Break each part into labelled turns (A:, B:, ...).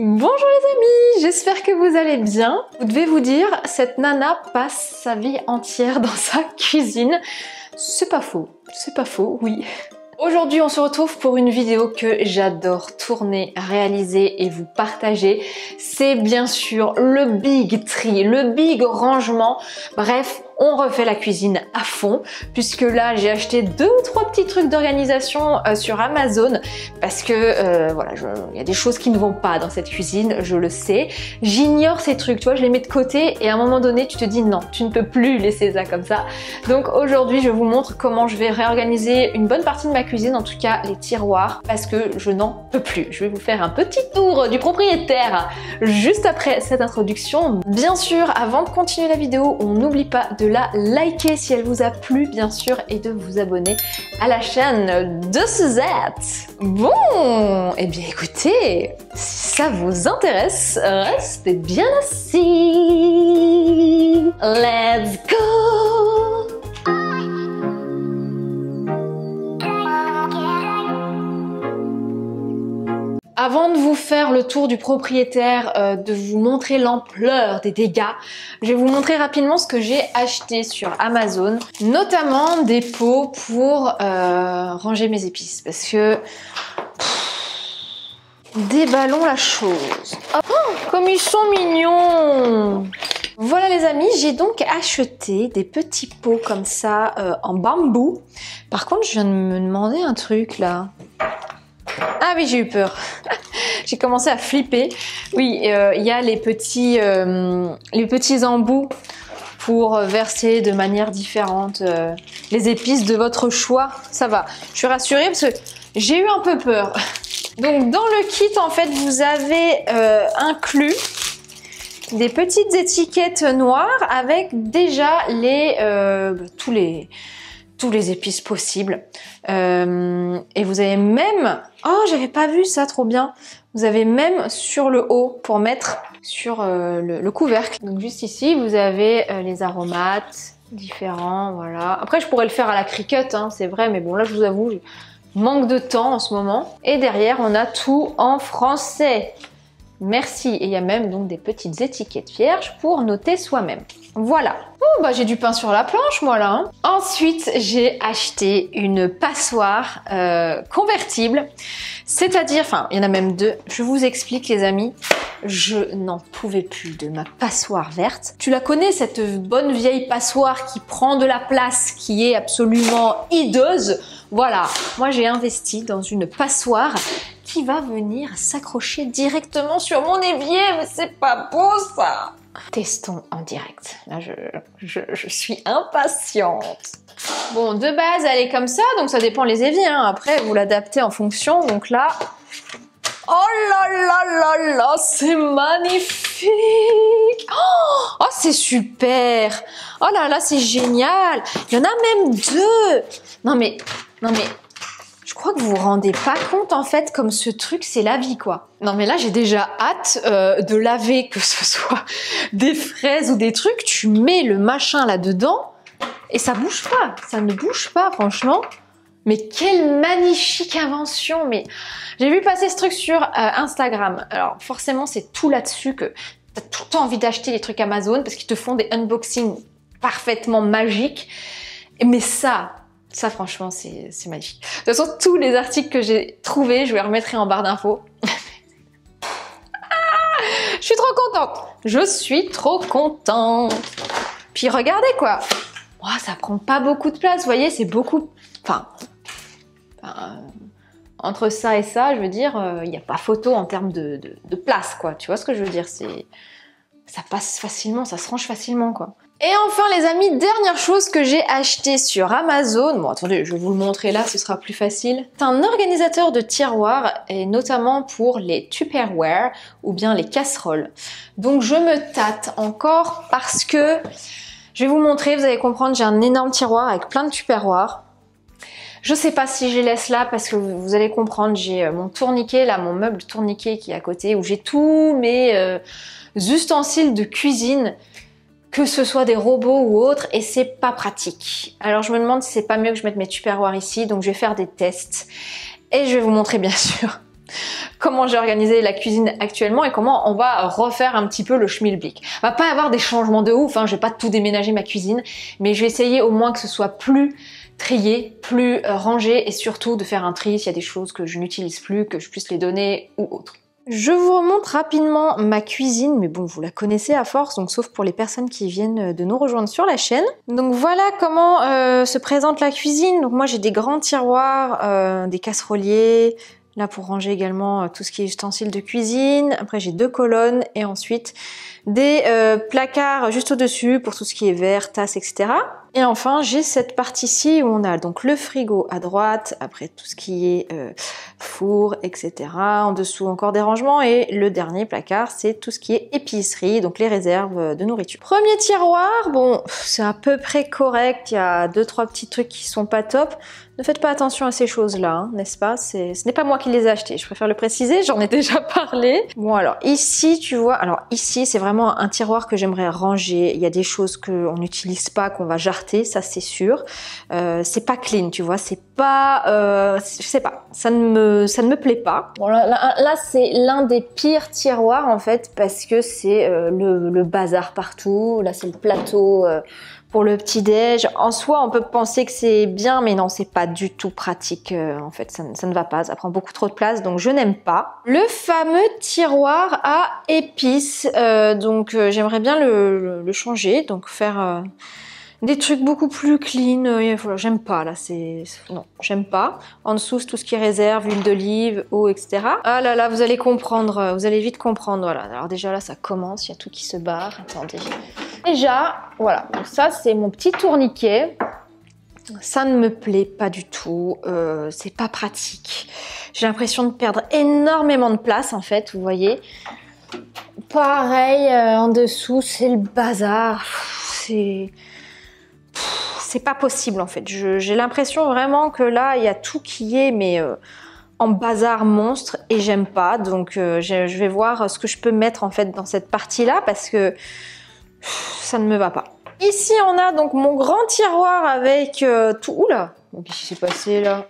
A: Bonjour les amis, j'espère que vous allez bien. Vous devez vous dire, cette nana passe sa vie entière dans sa cuisine. C'est pas faux, c'est pas faux, oui. Aujourd'hui, on se retrouve pour une vidéo que j'adore tourner, réaliser et vous partager. C'est bien sûr le big tree, le big rangement. Bref, on refait la cuisine à fond puisque là j'ai acheté deux ou trois petits trucs d'organisation euh, sur Amazon parce que euh, voilà il y a des choses qui ne vont pas dans cette cuisine je le sais. J'ignore ces trucs tu vois je les mets de côté et à un moment donné tu te dis non tu ne peux plus laisser ça comme ça. Donc aujourd'hui je vous montre comment je vais réorganiser une bonne partie de ma cuisine en tout cas les tiroirs parce que je n'en peux plus. Je vais vous faire un petit tour du propriétaire juste après cette introduction. Bien sûr avant de continuer la vidéo on n'oublie pas de la liker si elle vous a plu bien sûr et de vous abonner à la chaîne de Suzette. Bon, et eh bien écoutez, si ça vous intéresse, restez bien assis. Let's go faire le tour du propriétaire, euh, de vous montrer l'ampleur des dégâts, je vais vous montrer rapidement ce que j'ai acheté sur Amazon, notamment des pots pour euh, ranger mes épices, parce que déballons la chose. Oh, comme ils sont mignons voilà les amis, j'ai donc acheté des petits pots comme ça euh, en bambou. Par contre, je viens de me demander un truc là. Ah oui, j'ai eu peur. j'ai commencé à flipper. Oui, euh, il y a les petits, euh, les petits embouts pour verser de manière différente euh, les épices de votre choix. Ça va. Je suis rassurée parce que j'ai eu un peu peur. Donc dans le kit, en fait, vous avez inclus des petites étiquettes noires avec déjà les tous les tous les épices possibles. Euh, et vous avez même... Oh, j'avais pas vu ça, trop bien. Vous avez même sur le haut pour mettre sur euh, le, couvercle. Donc juste ici, vous avez euh, les aromates différents, voilà. Après, je pourrais le faire à la cricut, hein, c'est vrai, mais bon, là, je vous avoue, manque de temps en ce moment. Et derrière, on a tout en français. Merci. Et il y a même donc des petites étiquettes vierges pour noter soi-même. Voilà. Oh, bah j'ai du pain sur la planche, moi là. Hein. Ensuite, j'ai acheté une passoire euh, convertible. C'est-à-dire, enfin, il y en a même deux. Je vous explique, les amis. Je n'en pouvais plus de ma passoire verte. Tu la connais, cette bonne vieille passoire qui prend de la place, qui est absolument hideuse? Voilà, moi j'ai investi dans une passoire qui va venir s'accrocher directement sur mon évier, mais c'est pas beau ça Testons en direct. Là, je, je, suis impatiente. Bon, de base, elle est comme ça, donc ça dépend les éviers. Hein. Après, vous l'adaptez en fonction. Donc là, oh là là là là, c'est magnifique Oh, oh c'est super Oh là là, c'est génial Il y en a même deux Non mais, non mais, crois que vous vous rendez pas compte en fait comme ce truc c'est la vie quoi. Non mais là j'ai déjà hâte euh, de laver que ce soit des fraises ou des trucs, tu mets le machin là dedans et ça bouge pas, ça ne bouge pas franchement. Mais quelle magnifique invention Mais j'ai vu passer ce truc sur euh, Instagram. Alors forcément c'est tout là-dessus que t'as tout le temps envie d'acheter les trucs Amazon parce qu'ils te font des unboxings parfaitement magiques. Mais ça, ça, franchement, c'est magnifique. De toute façon, tous les articles que j'ai trouvés, je les remettrai en barre d'infos. je suis trop contente. Je suis trop contente. Puis regardez quoi. Oh, ça prend pas beaucoup de place, vous voyez, c'est beaucoup... Enfin, entre ça et ça, je veux dire, euh, il n'y a pas photo en termes de, de, place, quoi. Tu vois ce que je veux dire C'est Ça passe facilement, ça se range facilement, quoi. Et enfin les amis, dernière chose que j'ai acheté sur Amazon, bon attendez, je vais vous le montrer là, ce sera plus facile. C'est un organisateur de tiroirs, et notamment pour les Tupperware ou bien les casseroles. Donc je me tâte encore parce que, je vais vous montrer, vous allez comprendre, j'ai un énorme tiroir avec plein de Tupperware. Je sais pas si je les laisse là parce que vous allez comprendre, j'ai euh, mon tourniquet là, mon meuble tourniquet qui est à côté où j'ai tous mes euh, ustensiles de cuisine que ce soit des robots ou autres, et c'est pas pratique. Alors je me demande si c'est pas mieux que je mette mes tupperwares ici, donc je vais faire des tests, et je vais vous montrer bien sûr comment j'ai organisé la cuisine actuellement et comment on va refaire un petit peu le schmilblick. On va pas avoir des changements de ouf, hein, je vais pas tout déménager ma cuisine, mais je vais essayer au moins que ce soit plus trié, plus euh, rangé et surtout de faire un tri s'il y a des choses que je n'utilise plus, que je puisse les donner ou autre. Je vous remonte rapidement ma cuisine, mais bon, vous la connaissez à force, donc sauf pour les personnes qui viennent de nous rejoindre sur la chaîne. Donc voilà comment euh, se présente la cuisine. Donc moi j'ai des grands tiroirs, euh, des casseroliers, là pour ranger également euh, tout ce qui est ustensiles de cuisine. Après j'ai deux colonnes et ensuite des placards juste au-dessus pour tout ce qui est verre, tasse, etc. Et enfin, j'ai cette partie-ci où on a donc le frigo à droite, après tout ce qui est euh, four, etc. En dessous encore des rangements et le dernier placard, c'est tout ce qui est épicerie, donc les réserves de nourriture. Premier tiroir, bon, c'est à peu près correct, il y a deux trois petits trucs qui sont pas top. Ne faites pas attention à ces choses-là, hein, n'est-ce pas? Ce n'est pas moi qui les ai achetés, je préfère le préciser, j'en ai déjà parlé. Bon alors, ici, tu vois, alors ici, c'est vraiment un tiroir que j'aimerais ranger. Il y a des choses qu'on n'utilise pas, qu'on va jarter, ça c'est sûr. Euh, c'est pas clean, tu vois, c'est pas... Euh, je sais pas, ça ne me, plaît pas. Là, c'est l'un des pires tiroirs en fait, parce que c'est euh, le, bazar partout. Là, c'est le plateau pour le petit déj. En soi, on peut penser que c'est bien, mais non, c'est pas du tout pratique. Euh, en fait, ça, ne va pas. Ça prend beaucoup trop de place, donc je n'aime pas. Le fameux tiroir à épices. Euh, donc, euh, j'aimerais bien le, changer, donc faire des trucs beaucoup plus clean. J'aime pas là, c'est non, j'aime pas. En dessous, tout ce qui réserve, huile d'olive, eau, etc. Ah là là, vous allez comprendre, vous allez vite comprendre. Voilà. Alors déjà là, ça commence, il y a tout qui se barre. Attendez. Déjà, voilà. Donc ça, c'est mon petit tourniquet. Ça ne me plaît pas du tout. Euh, c'est pas pratique. J'ai l'impression de perdre énormément de place en fait. Vous voyez. Pareil euh, en dessous, c'est le bazar. C'est c'est pas possible en fait. J'ai l'impression vraiment que là, il y a tout qui est mais euh, en bazar monstre et j'aime pas. Donc je vais voir ce que je peux mettre en fait dans cette partie là parce que ça ne me va pas. Ici, on a donc mon grand tiroir avec euh, tout... Oula Qu'est-ce qui s'est passé là?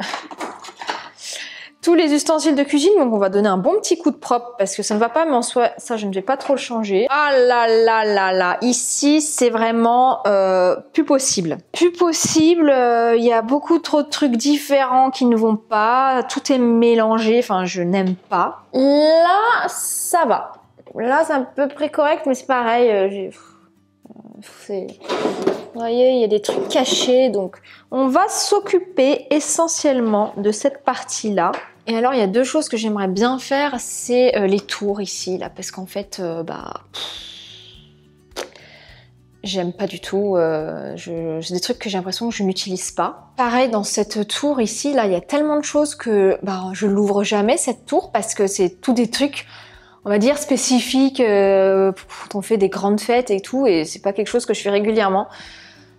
A: Tous les ustensiles de cuisine, donc on va donner un bon petit coup de propre parce que ça ne va pas, mais en soi, ça, je ne vais pas trop le changer. Ah là là là là Ici, c'est vraiment euh, plus possible. Plus possible, euh, il y a beaucoup trop de trucs différents qui ne vont pas. Tout est mélangé, enfin, je n'aime pas. Là, ça va. Là, c'est à peu près correct, mais c'est pareil. Vous voyez, il y a des trucs cachés. Donc, on va s'occuper essentiellement de cette partie-là. Et alors, il y a deux choses que j'aimerais bien faire, c'est euh, les tours ici, là, parce qu'en fait, euh, bah... J'aime pas du tout, euh, j'ai des trucs que j'ai l'impression que je n'utilise pas. Pareil, dans cette tour ici, là, il y a tellement de choses que bah, je l'ouvre jamais, cette tour, parce que c'est tous des trucs on va dire spécifique euh, quand on fait des grandes fêtes et tout, et c'est pas quelque chose que je fais régulièrement.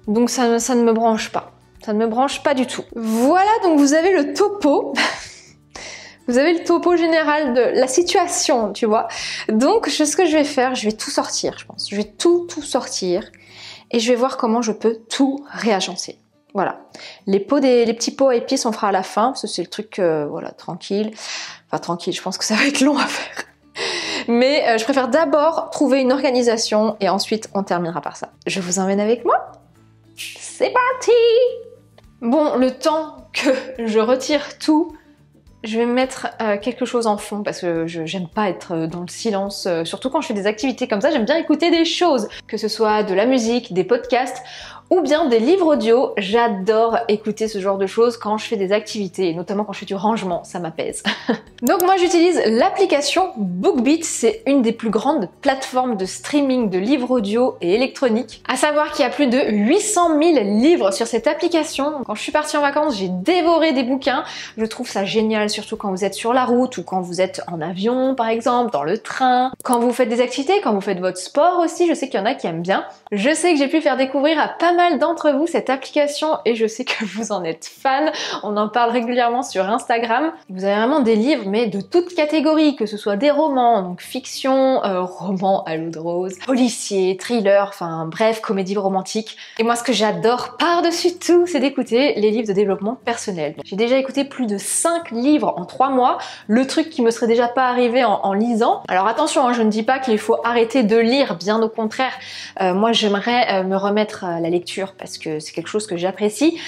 A: Donc ça, ça ne me branche pas. Ça ne me branche pas du tout. Voilà, donc vous avez le topo. vous avez le topo général de la situation, tu vois. Donc, ce que je vais faire, je vais tout sortir, je pense. Je vais tout, tout sortir. Et je vais voir comment je peux tout réagencer. Voilà. Les pots des, les petits pots à épices, on fera à la fin, parce que c'est le truc, euh, voilà, tranquille. Enfin, tranquille, je pense que ça va être long à faire. Mais euh, je préfère d'abord trouver une organisation et ensuite on terminera par ça. Je vous emmène avec moi. C'est parti! Bon, le temps que je retire tout, je vais mettre euh, quelque chose en fond parce que j'aime pas être dans le silence, euh, surtout quand je fais des activités comme ça, j'aime bien écouter des choses, que ce soit de la musique, des podcasts ou bien des livres audio. J'adore écouter ce genre de choses quand je fais des activités, notamment quand je fais du rangement, ça m'apaise. Donc moi j'utilise l'application BookBeat, c'est une des plus grandes plateformes de streaming de livres audio et électroniques. À savoir qu'il y a plus de 800 000 livres sur cette application. Quand je suis partie en vacances, j'ai dévoré des bouquins. Je trouve ça génial, surtout quand vous êtes sur la route ou quand vous êtes en avion par exemple, dans le train, quand vous faites des activités, quand vous faites votre sport aussi, je sais qu'il y en a qui aiment bien. Je sais que j'ai pu faire découvrir à pas mal d'entre vous cette application et je sais que vous en êtes fan. On en parle régulièrement sur Instagram. Vous avez vraiment des livres, mais de toutes catégories, que ce soit des romans, donc fiction, euh, romans à l'eau de rose, policiers, thriller, enfin bref, comédie romantique. Et moi, ce que j'adore par-dessus tout, c'est d'écouter les livres de développement personnel. J'ai déjà écouté plus de 5 livres en 3 mois, le truc qui me serait déjà pas arrivé en, lisant. Alors attention, hein, je ne dis pas qu'il faut arrêter de lire, bien au contraire. Euh, moi, j'aimerais euh, me remettre à la lecture parce que c'est quelque chose que j'apprécie.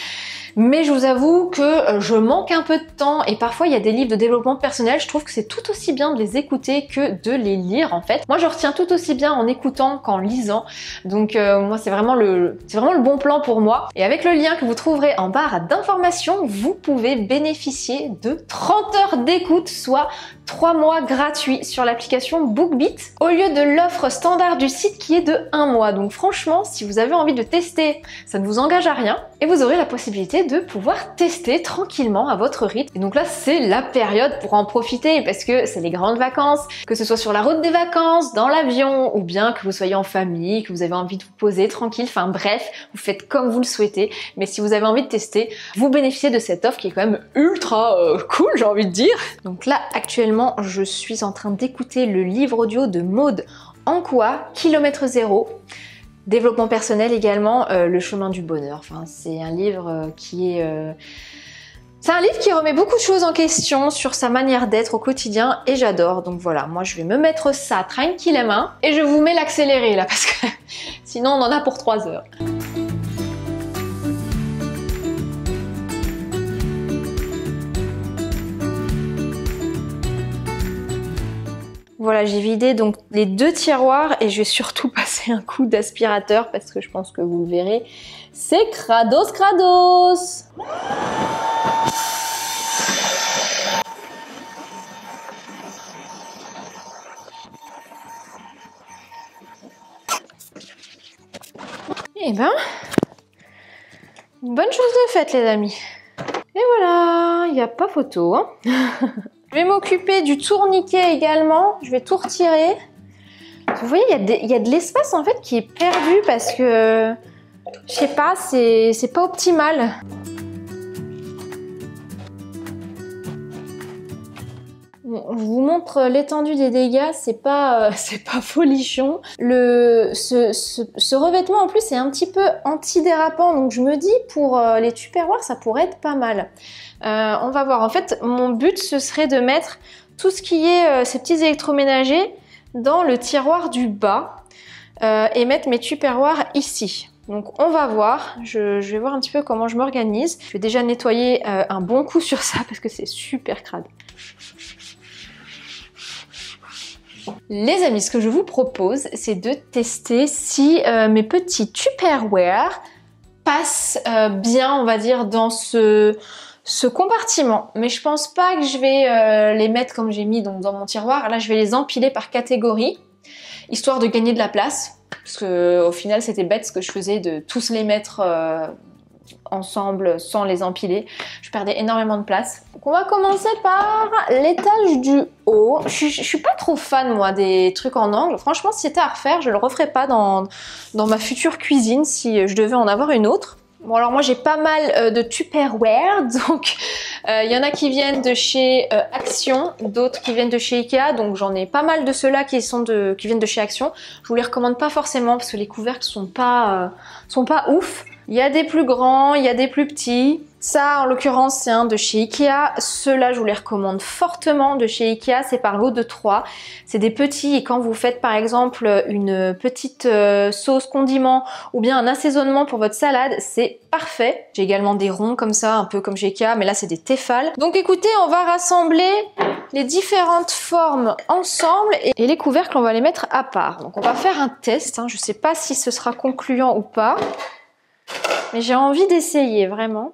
A: Mais je vous avoue que euh, je manque un peu de temps et parfois il y a des livres de développement personnel, je trouve que c'est tout aussi bien de les écouter que de les lire en fait. Moi je retiens tout aussi bien en écoutant qu'en lisant. Donc euh, moi c'est vraiment le c'est vraiment le bon plan pour moi. Et avec le lien que vous trouverez en barre d'informations, vous pouvez bénéficier de 30 heures d'écoute, soit 3 mois gratuits sur l'application BookBeat au lieu de l'offre standard du site qui est de 1 mois. Donc franchement, si vous avez envie de tester, ça ne vous engage à rien et vous aurez la possibilité de pouvoir tester tranquillement à votre rythme. Et donc là, c'est la période pour en profiter parce que c'est les grandes vacances, que ce soit sur la route des vacances, dans l'avion ou bien que vous soyez en famille, que vous avez envie de vous poser tranquille, enfin bref, vous faites comme vous le souhaitez. Mais si vous avez envie de tester, vous bénéficiez de cette offre qui est quand même ultra euh, cool, j'ai envie de dire. Donc là, actuellement, je suis en train d'écouter le livre audio de Maude quoi Kilomètre zéro. Développement personnel également, euh, Le chemin du bonheur. C'est un livre euh, qui est... Euh, c'est un livre qui remet beaucoup de choses en question sur sa manière d'être au quotidien et j'adore. Donc voilà, moi je vais me mettre ça tranquillement et je vous mets l'accéléré là parce que sinon on en a pour 3 heures. Voilà, j'ai vidé donc les deux tiroirs et je vais surtout passer un coup d'aspirateur parce que je pense que vous le verrez. C'est crados crados Eh ben, bonne chose de faite les amis. Et voilà, il n'y a pas photo. Hein Je vais m'occuper du tourniquet également. Je vais tout retirer. Vous voyez, il y a, de l'espace en fait qui est perdu parce que, je sais pas, c'est pas optimal. je vous montre l'étendue des dégâts, c'est pas, euh, pas folichon. Ce, revêtement en plus est un petit peu antidérapant, donc je me dis pour euh, les tupperwares ça pourrait être pas mal. Euh, on va voir. En fait, mon but ce serait de mettre tout ce qui est ces petits électroménagers dans le tiroir du bas et mettre mes tupperwares ici. Donc on va voir, je, vais voir un petit peu comment je m'organise. Je vais déjà nettoyer un bon coup sur ça parce que c'est super crade. Les amis, ce que je vous propose, c'est de tester si euh, mes petits Tupperware passent euh, bien, on va dire, dans ce, ce compartiment. Mais je pense pas que je vais euh, les mettre comme j'ai mis donc, dans mon tiroir. Là, je vais les empiler par catégorie, histoire de gagner de la place. Parce que au final, c'était bête ce que je faisais de tous les mettre ensemble sans les empiler. Je perdais énormément de place. Donc on va commencer par l'étage du haut. Je, suis pas trop fan moi des trucs en angle. Franchement si c'était à refaire je le referais pas dans, dans ma future cuisine si je devais en avoir une autre. Bon alors moi j'ai pas mal euh, de Tupperware, donc euh, il y en a qui viennent de chez euh, Action, d'autres qui viennent de chez Ikea, donc j'en ai pas mal de ceux-là qui sont qui viennent de chez Action. Je vous les recommande pas forcément parce que les couvercles sont pas sont pas ouf. Il y a des plus grands, il y a des plus petits. Ça, en l'occurrence, c'est un de chez Ikea. Ceux-là, je vous les recommande fortement de chez Ikea. C'est par lot de 3. C'est des petits et quand vous faites par exemple une petite euh, sauce condiment ou bien un assaisonnement pour votre salade, c'est parfait. J'ai également des ronds comme ça, un peu comme chez Ikea, mais là c'est des Tefal. Donc écoutez, on va rassembler les différentes formes ensemble et les couvercles, on va les mettre à part. Donc on va faire un test. Hein. Je sais pas si ce sera concluant ou pas. Mais j'ai envie d'essayer, vraiment.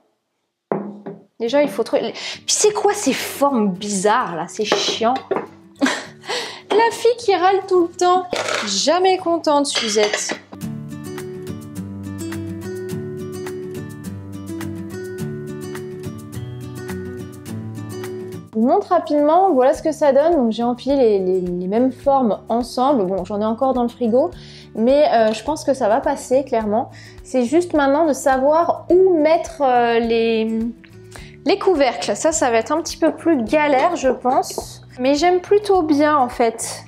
A: Déjà, il faut trouver... Puis c'est quoi ces formes bizarres, là? C'est chiant. La fille qui râle tout le temps. Jamais contente, Suzette. montre rapidement, voilà ce que ça donne. Donc j'ai empilé les, mêmes formes ensemble. Bon, j'en ai encore dans le frigo, mais euh, je pense que ça va passer clairement. C'est juste maintenant de savoir où mettre euh, les, les couvercles. Ça, ça va être un petit peu plus galère, je pense. Mais j'aime plutôt bien en fait.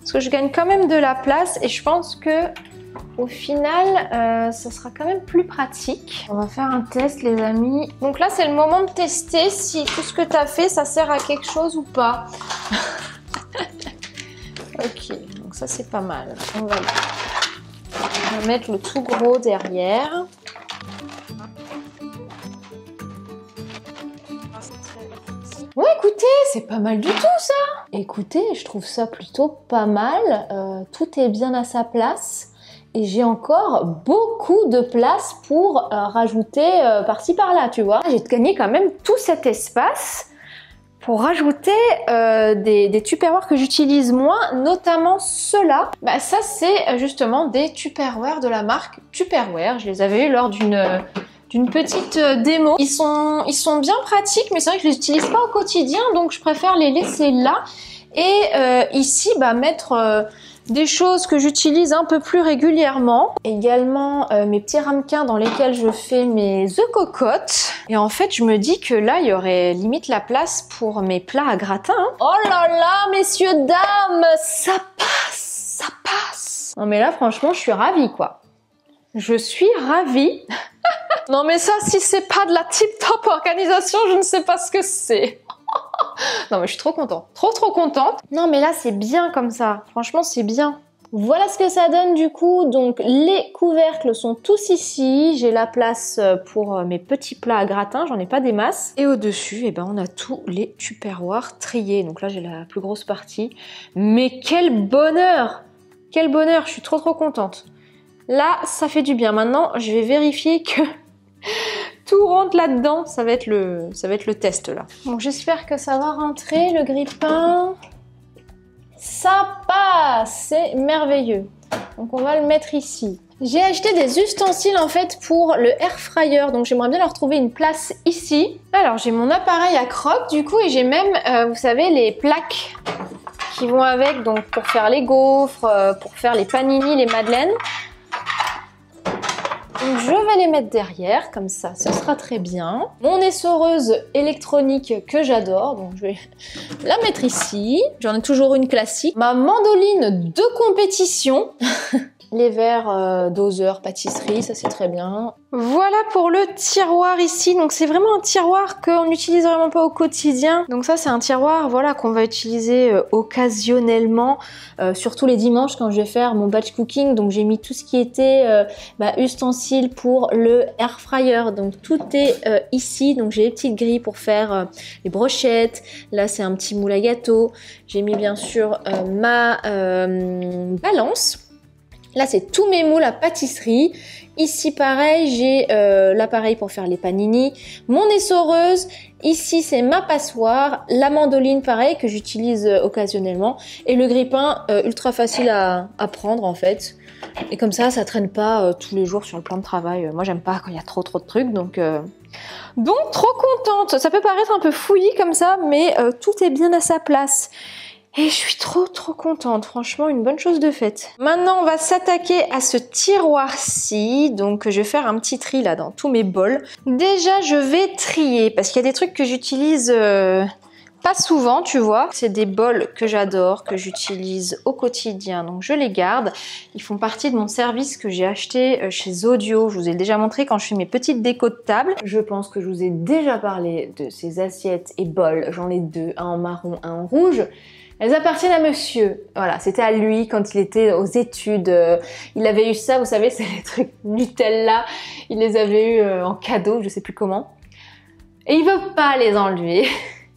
A: Parce que je gagne quand même de la place et je pense que au final, euh, ça sera quand même plus pratique. On va faire un test, les amis. Donc là, c'est le moment de tester si tout ce que tu fait, ça sert à quelque chose ou pas. ok, donc ça, c'est pas mal. On va mettre le tout gros derrière. Écoutez, c'est pas mal du tout ça. Écoutez, je trouve ça plutôt pas mal. Euh, tout est bien à sa place. Et j'ai encore beaucoup de place pour euh, rajouter euh, par-ci par-là, tu vois. J'ai gagné quand même tout cet espace pour rajouter des, des que j'utilise moins, notamment ceux-là. Bah, ça, c'est justement des tupperwares de la marque Tupperware. Je les avais eu lors d'une d'une petite euh, démo. Ils sont, ils sont bien pratiques, mais c'est vrai que je les utilise pas au quotidien, donc je préfère les laisser là. Et euh, ici, bah, mettre euh, des choses que j'utilise un peu plus régulièrement. Également mes petits ramequins dans lesquels je fais mes œufs cocottes. Et en fait, je me dis que là, il y aurait limite la place pour mes plats à gratin. Oh là là, messieurs, dames, ça passe, ça passe. Non mais là, franchement, je suis ravie, quoi. Je suis ravie. non mais ça, si c'est pas de la tip-top organisation, je ne sais pas ce que c'est. non mais je suis trop contente. Trop trop contente. Non mais là, c'est bien comme ça. Franchement, c'est bien. Voilà ce que ça donne du coup. Donc les couvercles sont tous ici. J'ai la place pour mes petits plats à gratin. J'en ai pas des masses. Et au-dessus, eh ben, on a tous les tupperwares triés. Donc là, j'ai la plus grosse partie. Mais quel bonheur Quel bonheur Je suis trop trop contente. Là, ça fait du bien. Maintenant, je vais vérifier que tout rentre là-dedans. Ça va être le, ça va être le test là. Bon, j'espère que ça va rentrer le grille-pain. Ça passe, c'est merveilleux. Donc on va le mettre ici. J'ai acheté des ustensiles en fait pour le air fryer, donc j'aimerais bien leur trouver une place ici. Alors j'ai mon appareil à croque du coup et j'ai même, euh, vous savez, les plaques qui vont avec, donc pour faire les gaufres, euh, pour faire les panini, les madeleines. Je vais les mettre derrière, comme ça, ce sera très bien. Mon essoreuse électronique que j'adore, donc je vais la mettre ici. J'en ai toujours une classique. Ma mandoline de compétition. les verres euh, doseur pâtisserie, ça c'est très bien. Voilà pour le tiroir ici. Donc c'est vraiment un tiroir qu'on n'utilise vraiment pas au quotidien. Donc ça c'est un tiroir voilà qu'on va utiliser euh, occasionnellement, euh, surtout les dimanches quand je vais faire mon batch cooking. Donc j'ai mis tout ce qui était bah, ustensiles pour le air fryer. Donc tout est ici. Donc j'ai les petites grilles pour faire les brochettes. Là c'est un petit moule à gâteau. J'ai mis bien sûr ma balance Là, c'est tous mes moules à pâtisserie. Ici, pareil, j'ai euh, l'appareil pour faire les panini, mon essoreuse. Ici, c'est ma passoire, la mandoline, pareil, que j'utilise euh, occasionnellement. Et le grippin, euh, ultra facile à, prendre, en fait. Et comme ça, ça traîne pas tous les jours sur le plan de travail. Moi, j'aime pas quand il y a trop trop de trucs, donc... Donc, trop contente Ça peut paraître un peu fouillis comme ça, mais tout est bien à sa place. Et je suis trop trop contente, franchement une bonne chose de faite. Maintenant on va s'attaquer à ce tiroir-ci, donc je vais faire un petit tri là dans tous mes bols. Déjà je vais trier parce qu'il y a des trucs que j'utilise euh, pas souvent, tu vois. C'est des bols que j'adore, que j'utilise au quotidien, donc je les garde. Ils font partie de mon service que j'ai acheté euh, chez Audio. Je vous ai déjà montré quand je fais mes petites décos de table. Je pense que je vous ai déjà parlé de ces assiettes et bols. J'en ai deux, un en marron, un en rouge. Elles appartiennent à monsieur. Voilà, c'était à lui quand il était aux études. Euh, il avait eu ça, vous savez, c'est les trucs Nutella. Il les avait eu euh, en cadeau, je sais plus comment. Et il veut pas les enlever.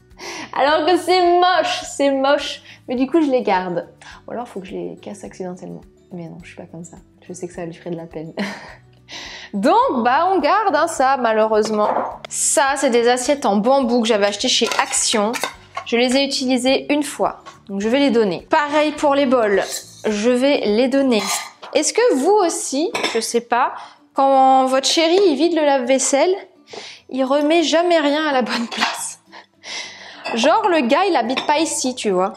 A: Alors que c'est moche, c'est moche. Mais du coup, je les garde. Ou alors, faut que je les casse accidentellement. Mais non, je suis pas comme ça. Je sais que ça lui ferait de la peine. Donc, bah, on garde hein, ça, malheureusement. Ça, c'est des assiettes en bambou que j'avais acheté chez Action. Je les ai utilisées une fois, donc je vais les donner. Pareil pour les bols, je vais les donner. Est-ce que vous aussi, je sais pas, quand votre chéri il vide le lave-vaisselle, il remet jamais rien à la bonne place? Genre le gars il habite pas ici, tu vois.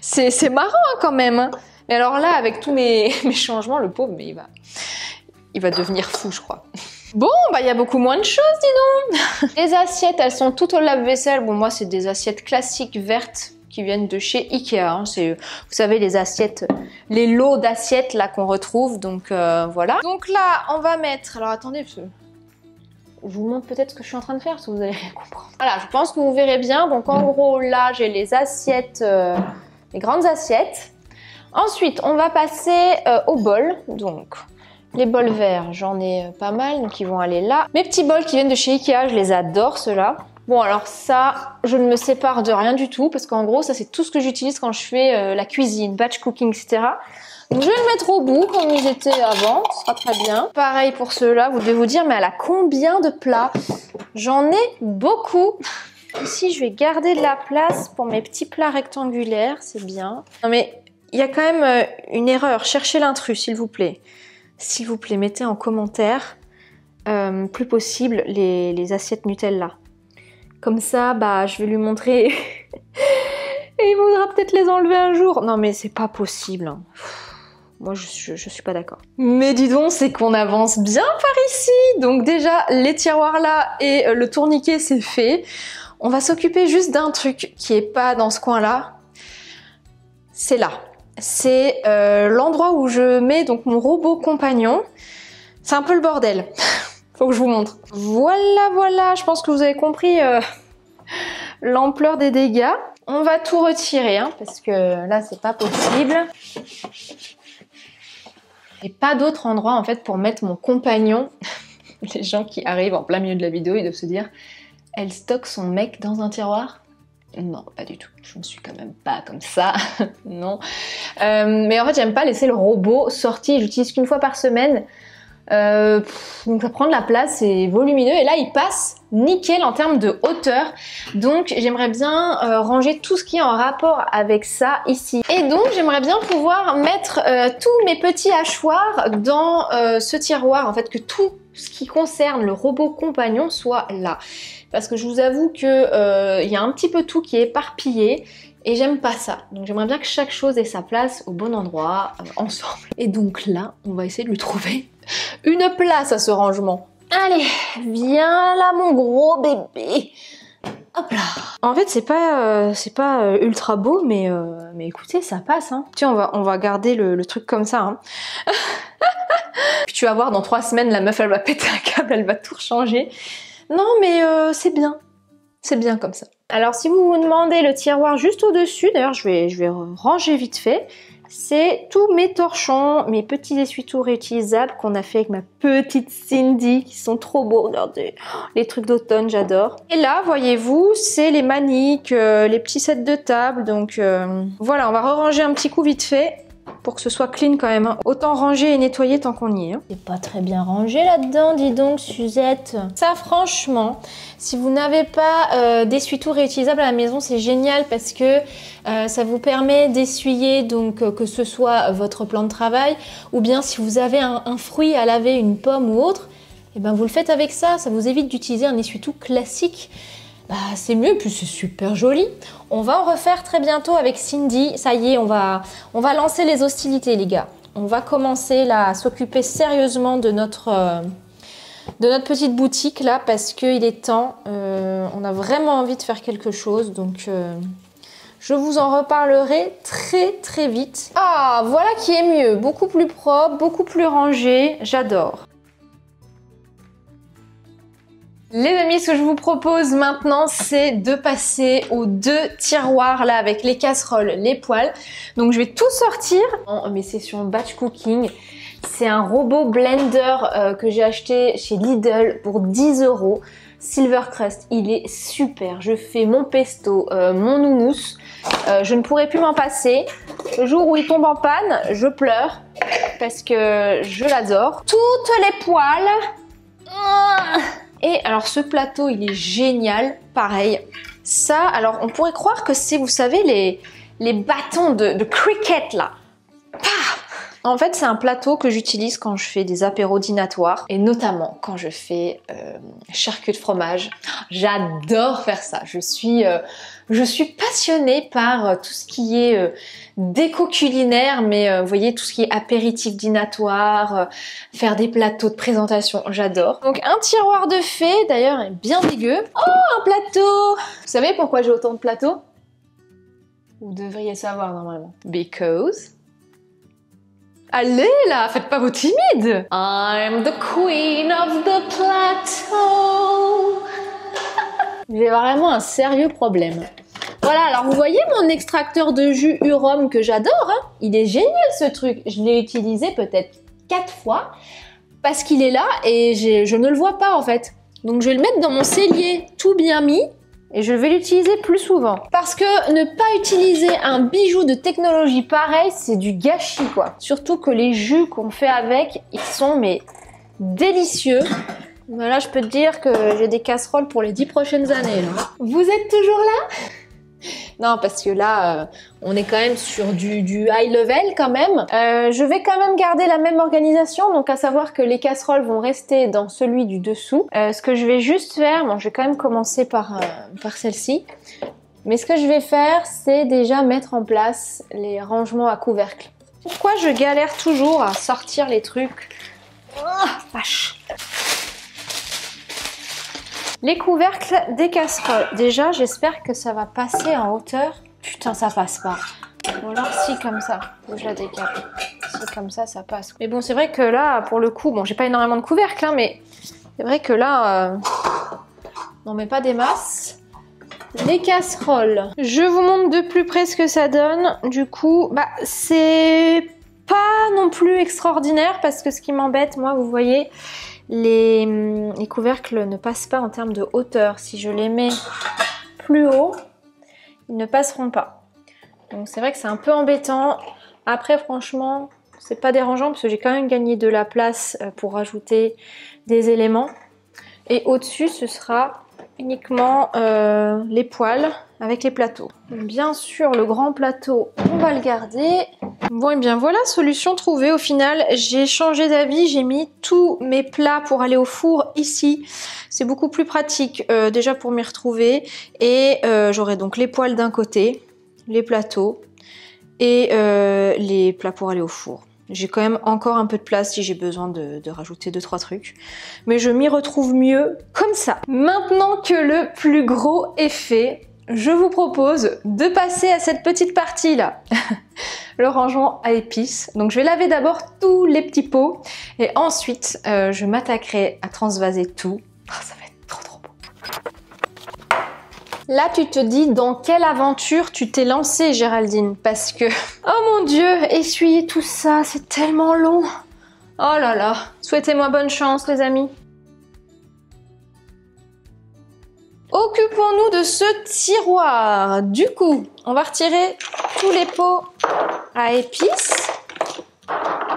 A: C'est marrant hein, quand même. Hein. Mais alors là, avec tous mes, mes changements, le pauvre, mais il va, il va devenir fou, je crois. Bon, bah il y a beaucoup moins de choses, dis donc Les assiettes, elles sont toutes au lave-vaisselle. Bon, moi, c'est des assiettes classiques vertes qui viennent de chez Ikea. Hein. C'est, vous savez, les assiettes, les lots d'assiettes là qu'on retrouve. Donc euh, voilà. Donc là, on va mettre. Alors attendez, je vous montre peut-être ce que je suis en train de faire, si vous allez rien comprendre. Voilà, je pense que vous verrez bien. Donc en gros, là, j'ai les assiettes, euh, les grandes assiettes. Ensuite, on va passer euh, au bol. Donc, les bols verts, j'en ai pas mal, donc ils vont aller là. Mes petits bols qui viennent de chez Ikea, je les adore ceux-là. Bon alors ça, je ne me sépare de rien du tout parce qu'en gros ça c'est tout ce que j'utilise quand je fais euh, la cuisine, batch cooking, etc. Donc je vais le mettre au bout comme ils étaient avant, ce sera très bien. Pareil pour ceux-là, vous devez vous dire mais elle a combien de plats? J'en ai beaucoup Ici je vais garder de la place pour mes petits plats rectangulaires, c'est bien. Non mais il y a quand même euh, une erreur, cherchez l'intrus s'il vous plaît s'il vous plaît, mettez en commentaire, euh, plus possible, les, assiettes Nutella. Comme ça, bah, je vais lui montrer. Et il voudra peut-être les enlever un jour. Non, mais c'est pas possible. Hein. Moi, je, je, suis pas d'accord. Mais dis donc, c'est qu'on avance bien par ici. Donc déjà, les tiroirs là et euh, le tourniquet, c'est fait. On va s'occuper juste d'un truc qui est pas dans ce coin-là. C'est là c'est euh, l'endroit où je mets donc mon robot compagnon. C'est un peu le bordel. Faut que je vous montre. Voilà, voilà, je pense que vous avez compris euh, l'ampleur des dégâts. On va tout retirer, hein, parce que là, c'est pas possible. Et pas d'autre endroit, en fait, pour mettre mon compagnon. Les gens qui arrivent en plein milieu de la vidéo, ils doivent se dire, elle stocke son mec dans un tiroir? Non, pas du tout. Je ne suis quand même pas comme ça. non. Euh, mais en fait, j'aime pas laisser le robot sorti. J'utilise qu'une fois par semaine. Euh, donc ça prend de la place, c'est volumineux et là il passe nickel en termes de hauteur. Donc j'aimerais bien euh, ranger tout ce qui est en rapport avec ça ici. Et donc j'aimerais bien pouvoir mettre tous mes petits hachoirs dans ce tiroir. En fait que tout ce qui concerne le robot compagnon soit là parce que je vous avoue que euh, y a un petit peu tout qui est éparpillé et j'aime pas ça. Donc j'aimerais bien que chaque chose ait sa place au bon endroit, euh, ensemble. Et donc là, on va essayer de lui trouver une place à ce rangement. Allez, viens là mon gros bébé. Hop là. En fait, c'est pas euh, pas ultra beau, mais mais écoutez, ça passe. Hein. Tiens, on va on va garder le, truc comme ça. Hein. Tu vas voir, dans trois semaines, la meuf, elle va péter un câble, elle va tout changer. Non, mais euh, c'est bien. C'est bien comme ça. Alors, si vous vous demandez le tiroir juste au-dessus, d'ailleurs, je vais, je vais ranger vite fait, c'est tous mes torchons, mes petits essuie-tout réutilisables qu'on a fait avec ma petite Cindy, qui sont trop beaux, regardez, les trucs d'automne, j'adore. Et là, voyez-vous, c'est les maniques, euh, les petits sets de table, donc euh, voilà, on va ranger un petit coup vite fait pour que ce soit clean quand même. Hein. Autant ranger et nettoyer tant qu'on y est. Hein. C'est pas très bien rangé là-dedans, dis donc, Suzette. Ça, franchement, si vous n'avez pas euh, d'essuie-tout réutilisable à la maison, c'est génial parce que euh, ça vous permet d'essuyer donc euh, que ce soit votre plan de travail ou bien si vous avez un, un fruit à laver, une pomme ou autre, et eh ben vous le faites avec ça. Ça vous évite d'utiliser un essuie-tout classique bah, c'est mieux, puis c'est super joli. On va en refaire très bientôt avec Cindy. Ça y est, on va, lancer les hostilités, les gars. On va commencer là, à s'occuper sérieusement de notre, euh, de notre petite boutique là, parce qu'il est temps. Euh, on a vraiment envie de faire quelque chose, donc euh, je vous en reparlerai très très vite. Ah, voilà qui est mieux. Beaucoup plus propre, beaucoup plus rangé. J'adore. Les amis, ce que je vous propose maintenant, c'est de passer aux deux tiroirs là avec les casseroles, les poêles. Donc je vais tout sortir en mes sessions batch cooking. C'est un robot blender euh, que j'ai acheté chez Lidl pour 10 euros. Silver Crust, il est super. Je fais mon pesto, euh, mon houmous. Euh, je ne pourrais plus m'en passer. Le jour où il tombe en panne, je pleure parce que je l'adore. Toutes les poêles. Ah, et alors ce plateau, il est génial. Pareil, ça, alors on pourrait croire que c'est, vous savez, les, bâtons de, cricket là. En fait, c'est un plateau que j'utilise quand je fais des apéros dînatoires et notamment quand je fais euh, de fromage. J'adore faire ça. Je suis, euh, je suis passionnée par euh, tout ce qui est euh, déco culinaire, mais vous voyez tout ce qui est apéritif dînatoire, faire des plateaux de présentation, j'adore. Donc un tiroir de fée, d'ailleurs, bien dégueu. Oh, un plateau Vous savez pourquoi j'ai autant de plateaux? Vous devriez savoir normalement. Because Allez là, faites pas vos timides I'm the queen of the plateau J'ai vraiment un sérieux problème. Voilà, alors vous voyez mon extracteur de jus Urom que j'adore, hein il est génial ce truc. Je l'ai utilisé peut-être quatre fois parce qu'il est là et je ne le vois pas en fait. Donc je vais le mettre dans mon cellier tout bien mis et je vais l'utiliser plus souvent. Parce que ne pas utiliser un bijou de technologie pareil, c'est du gâchis quoi. Surtout que les jus qu'on fait avec, ils sont mais délicieux. Voilà, je peux te dire que j'ai des casseroles pour les dix prochaines années. Vous êtes toujours là? Non, parce que là, euh, on est quand même sur du, high level quand même. Euh, je vais quand même garder la même organisation, donc à savoir que les casseroles vont rester dans celui du dessous. Euh, ce que je vais juste faire, bon, je vais quand même commencer par, par celle-ci. Mais ce que je vais faire, c'est déjà mettre en place les rangements à couvercle. Pourquoi je galère toujours à sortir les trucs? Oh, vache les couvercles des casseroles. Déjà, j'espère que ça va passer en hauteur. Putain, ça passe pas. Ou alors si comme ça, je la décale. Si comme ça, ça passe. Mais bon, c'est vrai que là, pour le coup, bon, j'ai pas énormément de couvercles, hein, mais c'est vrai que là, euh, on met pas des masses. Les casseroles. Je vous montre de plus près ce que ça donne. Du coup, bah, c'est pas non plus extraordinaire parce que ce qui m'embête, moi, vous voyez, les, couvercles ne passent pas en termes de hauteur. Si je les mets plus haut, ils ne passeront pas. Donc c'est vrai que c'est un peu embêtant. Après franchement, c'est pas dérangeant parce que j'ai quand même gagné de la place euh, pour rajouter des éléments. Et au-dessus, ce sera uniquement euh, les poils avec les plateaux. Bien sûr, le grand plateau, on va le garder. Bon, et bien voilà, solution trouvée. Au final, j'ai changé d'avis, j'ai mis tous mes plats pour aller au four ici. C'est beaucoup plus pratique euh, déjà pour m'y retrouver. Et euh, j'aurai donc les poils d'un côté, les plateaux et les plats pour aller au four. J'ai quand même encore un peu de place si j'ai besoin de, rajouter 2-3 trucs. Mais je m'y retrouve mieux comme ça. Maintenant que le plus gros est fait, je vous propose de passer à cette petite partie là. le rangement à épices. Donc je vais laver d'abord tous les petits pots et ensuite euh, je m'attaquerai à transvaser tout. Oh, ça va être trop trop beau. Là, tu te dis dans quelle aventure tu t'es lancée, Géraldine? Parce que, oh mon dieu, essuyer tout ça, c'est tellement long. Oh là là, souhaitez-moi bonne chance, les amis. Occupons-nous de ce tiroir. Du coup, on va retirer tous les pots à épices.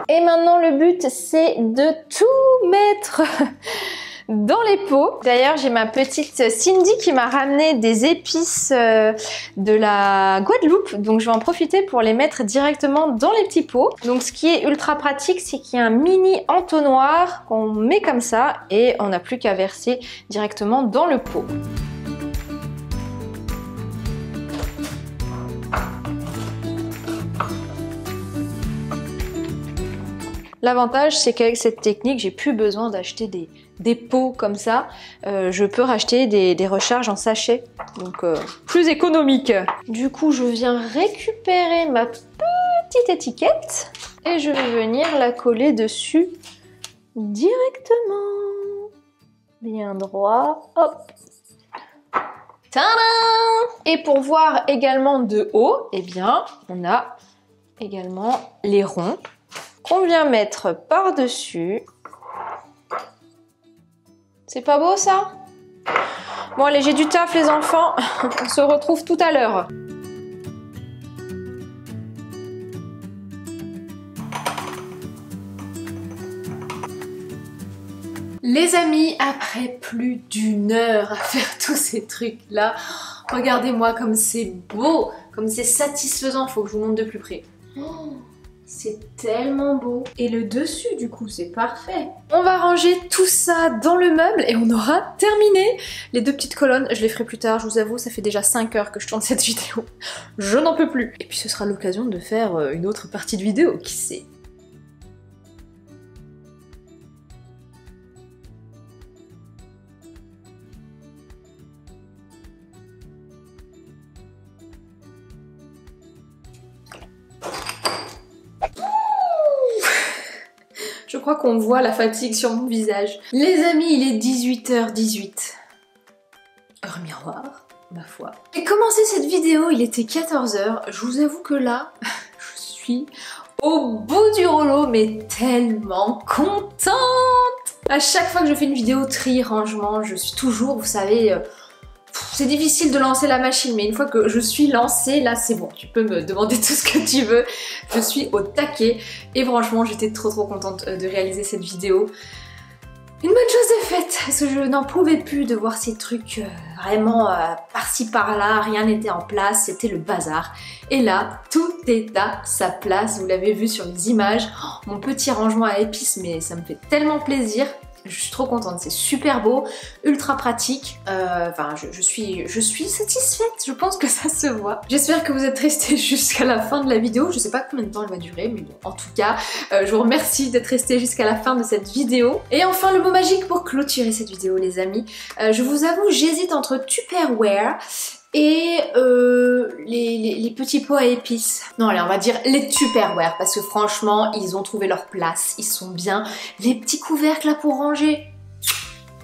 A: Et maintenant, le but, c'est de tout mettre dans les pots. D'ailleurs, j'ai ma petite Cindy qui m'a ramené des épices euh, de la Guadeloupe. Donc, je vais en profiter pour les mettre directement dans les petits pots. Donc, ce qui est ultra pratique, c'est qu'il y a un mini entonnoir qu'on met comme ça et on n'a plus qu'à verser directement dans le pot. L'avantage, c'est qu'avec cette technique, j'ai plus besoin d'acheter des, pots comme ça. Euh, je peux racheter des, recharges en sachet, donc euh, plus économique. Du coup, je viens récupérer ma petite étiquette et je vais venir la coller dessus directement. Bien droit, hop. Et pour voir également de haut, eh bien, on a également les ronds on vient mettre par-dessus. C'est pas beau ça? Bon allez, j'ai du taf les enfants. On se retrouve tout à l'heure. Les amis, après plus d'une heure à faire tous ces trucs-là, regardez-moi comme c'est beau, comme c'est satisfaisant, faut que je vous montre de plus près. Oh C'est tellement beau. Et le dessus, du coup, c'est parfait. On va ranger tout ça dans le meuble et on aura terminé. Les deux petites colonnes, je les ferai plus tard, je vous avoue, ça fait déjà 5 heures que je tourne cette vidéo. Je n'en peux plus. Et puis ce sera l'occasion de faire euh, une autre partie de vidéo, qui sait. Qu'on voit la fatigue sur mon visage. Les amis, il est 18h18. Heure miroir, ma foi. J'ai commencé cette vidéo, il était 14h. Je vous avoue que là, je suis au bout du rouleau, mais tellement contente À chaque fois que je fais une vidéo tri, rangement, je suis toujours, vous savez... C'est difficile de lancer la machine, mais une fois que je suis lancée, là c'est bon, tu peux me demander tout ce que tu veux. Je suis au taquet et franchement j'étais trop trop contente euh, de réaliser cette vidéo. Une bonne chose est faite, parce que je n'en pouvais plus de voir ces trucs euh, vraiment euh, par-ci par-là, rien n'était en place, c'était le bazar. Et là, tout est à sa place, vous l'avez vu sur les images. Oh, mon petit rangement à épices, mais ça me fait tellement plaisir. Je suis trop contente, c'est super beau, ultra pratique. Euh, enfin, je, suis, je suis satisfaite, je pense que ça se voit. J'espère que vous êtes restés jusqu'à la fin de la vidéo. Je sais pas combien de temps elle va durer, mais en tout cas, euh, je vous remercie d'être restés jusqu'à la fin de cette vidéo. Et enfin, le mot magique pour clôturer cette vidéo, les amis. Euh, je vous avoue, j'hésite entre Tupperware et euh, les, petits pots à épices. Non, allez, on va dire les Tupperware parce que franchement, ils ont trouvé leur place, ils sont bien. Les petits couvercles là pour ranger,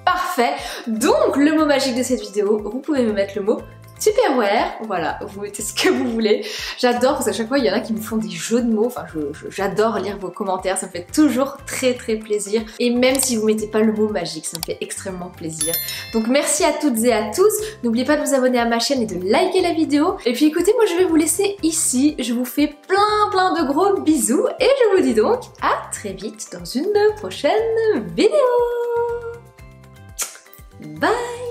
A: parfait. Donc, le mot magique de cette vidéo, vous pouvez me mettre le mot Superware, voilà, vous mettez ce que vous voulez. J'adore parce qu'à chaque fois il y en a qui me font des jeux de mots, enfin j'adore lire vos commentaires, ça me fait toujours très très plaisir. Et même si vous mettez pas le mot magique, ça me fait extrêmement plaisir. Donc merci à toutes et à tous, n'oubliez pas de vous abonner à ma chaîne et de liker la vidéo. Et puis écoutez, moi je vais vous laisser ici, je vous fais plein plein de gros bisous et je vous dis donc à très vite dans une prochaine vidéo. Bye